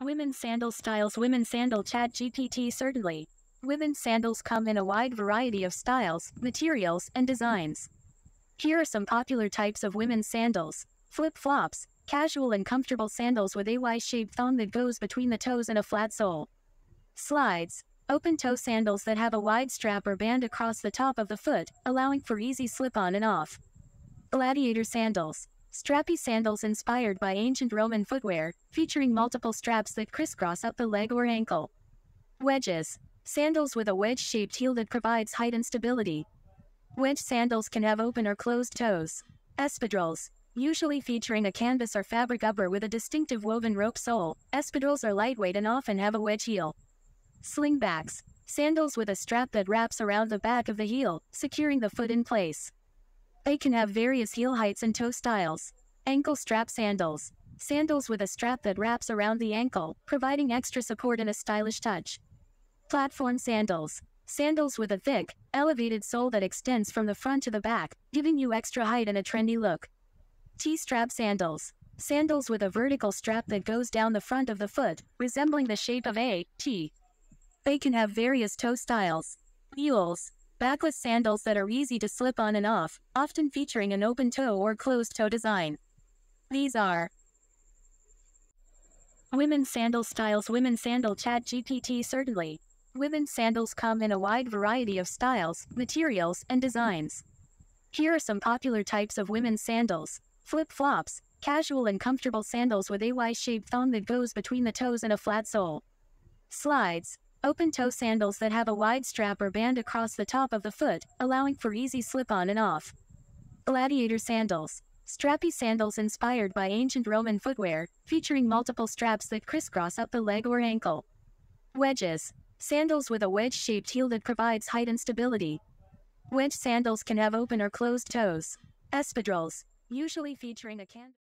Women's sandal styles Women's sandal chat GPT certainly. Women's sandals come in a wide variety of styles, materials, and designs. Here are some popular types of women's sandals. Flip-flops, casual and comfortable sandals with a Y-shaped thong that goes between the toes and a flat sole. Slides, open-toe sandals that have a wide strap or band across the top of the foot, allowing for easy slip-on and off. Gladiator sandals, Strappy sandals inspired by ancient Roman footwear, featuring multiple straps that crisscross up the leg or ankle. Wedges. Sandals with a wedge-shaped heel that provides height and stability. Wedge sandals can have open or closed toes. Espadrilles. Usually featuring a canvas or fabric upper with a distinctive woven rope sole, espadrilles are lightweight and often have a wedge heel. Slingbacks. Sandals with a strap that wraps around the back of the heel, securing the foot in place. They can have various heel heights and toe styles. Ankle strap sandals. Sandals with a strap that wraps around the ankle, providing extra support and a stylish touch. Platform sandals. Sandals with a thick, elevated sole that extends from the front to the back, giving you extra height and a trendy look. T-strap sandals. Sandals with a vertical strap that goes down the front of the foot, resembling the shape of a T. They can have various toe styles. Mules. Backless sandals that are easy to slip on and off, often featuring an open toe or closed toe design. These are Women's sandal styles Women's sandal chat GPT certainly. Women's sandals come in a wide variety of styles, materials, and designs. Here are some popular types of women's sandals. Flip-flops, casual and comfortable sandals with a Y-shaped thong that goes between the toes and a flat sole. Slides, Open-toe sandals that have a wide strap or band across the top of the foot, allowing for easy slip-on and off. Gladiator sandals. Strappy sandals inspired by ancient Roman footwear, featuring multiple straps that crisscross up the leg or ankle. Wedges. Sandals with a wedge-shaped heel that provides height and stability. Wedge sandals can have open or closed toes. Espadrilles. Usually featuring a can